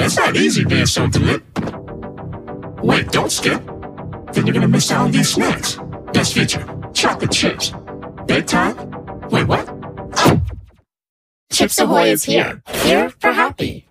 that's it's not easy being so delip. Wait, don't skip. Then you're gonna miss out on these snacks. Best feature, chocolate chips. Bedtime? Wait, what? Oh! Chips Ahoy is here. Here for happy.